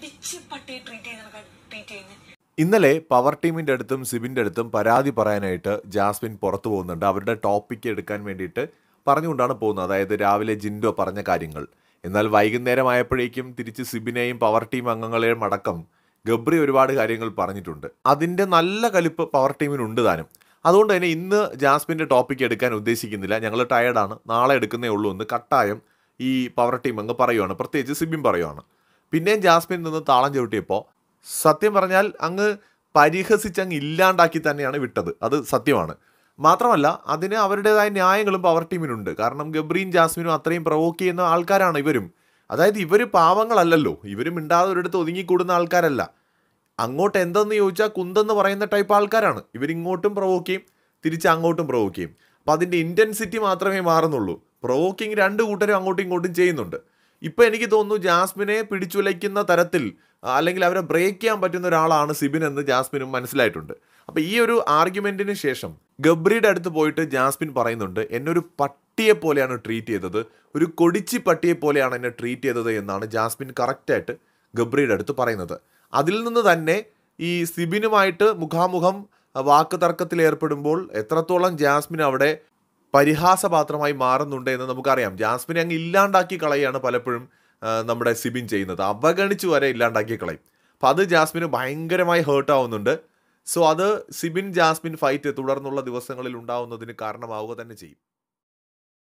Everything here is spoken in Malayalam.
ട്രീറ്റ് ചെയ്യുന്ന ട്രീറ്റ് ഇന്നലെ പവർ ടീമിന്റെ അടുത്തും സിബിന്റെ അടുത്തും പരാതി പറയാനായിട്ട് ജാസ്മിൻ പുറത്തു പോകുന്നുണ്ട്. അവരുടെ ടോപ്പിക്ക് എടുക്കാൻ വേണ്ടിയിട്ട് പറഞ്ഞുകൊണ്ടാണ് പോകുന്നത്. അതായത് രാവിലെ ജിൻഡോ പറഞ്ഞ കാര്യങ്ങൾ. എന്നാൽ വൈകുന്നേരം ആയപ്പോഴേക്കും തിരിച്ച് സിബിനെയും പവർ ടീം അംഗങ്ങളെയും അടക്കം ഗബ്രി ഒരുപാട് കാര്യങ്ങൾ പറഞ്ഞിട്ടുണ്ട്. അതിന്റെ നല്ല കലിപ്പ് പവർ ടീമിനുണ്ട് താനും. അതുകൊണ്ട് തന്നെ ഇന്ന് ജാസ്മിന്റെ ടോപ്പിക്ക് എടുക്കാൻ ഉദ്ദേശിക്കുന്നില്ല. ഞങ്ങൾ ടയർഡാണ് നാളെ എടുക്കുന്നേ ഉള്ളൂ എന്ന് കട്ടായം ഈ പവർ ടീം അങ്ങ് പറയുവാണ്. പ്രത്യേകിച്ച് സിബിൻ പറയുവാണ്. പിന്നെയും ജാസ്മിൻ നിന്ന് താളം ചവിട്ടിയപ്പോൾ സത്യം പറഞ്ഞാൽ അങ്ങ് പരിഹസിച്ച് അങ്ങ് ഇല്ലാണ്ടാക്കി തന്നെയാണ് വിട്ടത്. അത് സത്യമാണ്. മാത്രമല്ല അതിന് അവരുടേതായ ന്യായങ്ങളും പവർ ടീമിനുണ്ട് കാരണം ഗബ്രീൻ ജാസ്മിനും അത്രയും പ്രൊവോക്ക് ചെയ്യുന്ന ആൾക്കാരാണ് ഇവരും. അതായത് ഇവർ പാവങ്ങളല്ലല്ലോ. ഇവരും മിണ്ടാതെ ഒരിടത്ത് ഒതുങ്ങിക്കൂടുന്ന ആൾക്കാരല്ല. അങ്ങോട്ട് എന്തെന്ന് ചോദിച്ചാൽ കുന്തെന്ന് പറയുന്ന ടൈപ്പ് ആൾക്കാരാണ്. ഇവരിങ്ങോട്ടും പ്രൊവോക്ക് ചെയ്യും തിരിച്ച് അങ്ങോട്ടും പ്രൊവോക്ക് ചെയ്യും. അപ്പം അതിന്റെ ഇന്റൻസിറ്റി മാത്രമേ മാറുന്നുള്ളൂ. പ്രവോക്കിങ് രണ്ട് കൂട്ടരും അങ്ങോട്ടും ഇങ്ങോട്ടും ചെയ്യുന്നുണ്ട്. ഇപ്പം എനിക്ക് തോന്നുന്നു ജാസ്മിനെ പിടിച്ചുലയ്ക്കുന്ന തരത്തിൽ അല്ലെങ്കിൽ അവരെ ബ്രേക്ക് ചെയ്യാൻ പറ്റുന്ന ഒരാളാണ് സിബിൻ എന്ന് ജാസ്മിനും മനസ്സിലായിട്ടുണ്ട്. അപ്പോൾ ഈ ഒരു ആർഗ്യുമെന്റിന് ശേഷം ഗബ്രിയുടെ അടുത്ത് പോയിട്ട് ജാസ്മിൻ പറയുന്നുണ്ട് എന്നൊരു പട്ടിയെ പോലെയാണ് ട്രീറ്റ് ചെയ്തത്. ഒരു കൊടിച്ചി പട്ടിയെ പോലെയാണ് എന്നെ ട്രീറ്റ് ചെയ്തത് എന്നാണ് ജാസ്മിൻ കറക്റ്റായിട്ട് ഗബ്രിയുടെ അടുത്ത് പറയുന്നത്. അതിൽ നിന്ന് തന്നെ ഈ സിബിനുമായിട്ട് മുഖാമുഖം വാക്ക് തർക്കത്തിൽ ഏർപ്പെടുമ്പോൾ എത്രത്തോളം ജാസ്മിൻ അവിടെ പരിഹാസപാത്രമായി മാറുന്നുണ്ട് എന്ന് നമുക്കറിയാം. ജാസ്മിനെ അങ്ങ് ഇല്ലാണ്ടാക്കി കളയാണ് പലപ്പോഴും നമ്മുടെ സിബിൻ ചെയ്യുന്നത്. അവഗണിച്ചു വരെ ഇല്ലാണ്ടാക്കി കളയും. അപ്പം അത് ജാസ്മിന് ഭയങ്കരമായി ഹേർട്ടാവുന്നുണ്ട് സോ അത് സിബിൻ ജാസ്മിൻ ഫൈറ്റ് തുടർന്നുള്ള ദിവസങ്ങളിൽ ഉണ്ടാവുന്നതിന് കാരണമാവുക തന്നെ ചെയ്യും.